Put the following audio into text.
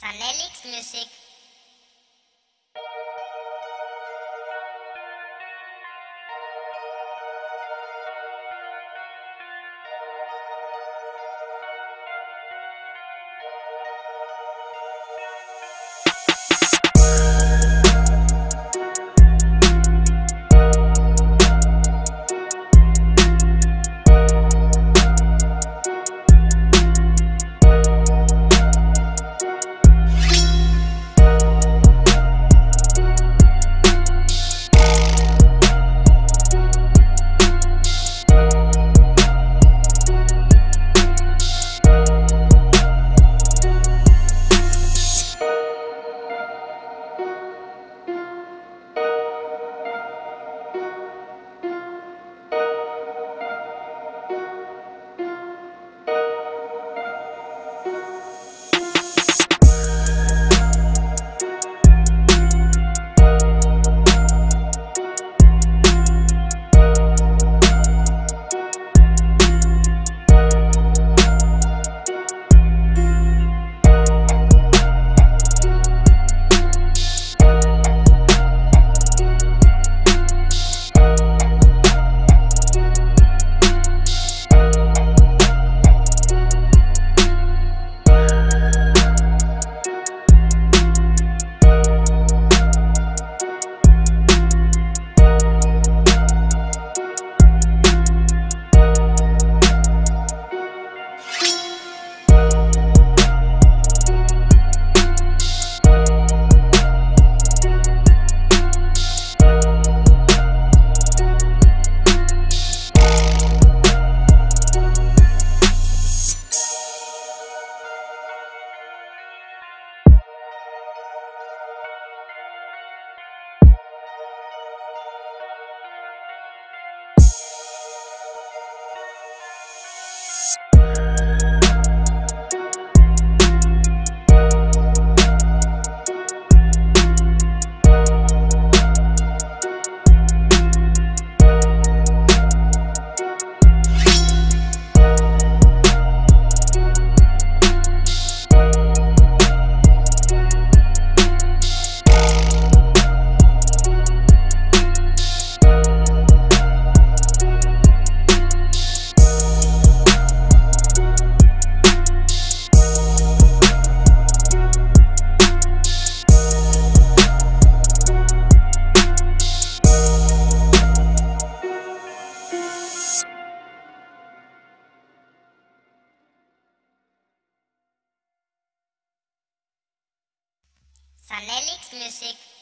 Sanelix Music. Peace. Sanelix Music.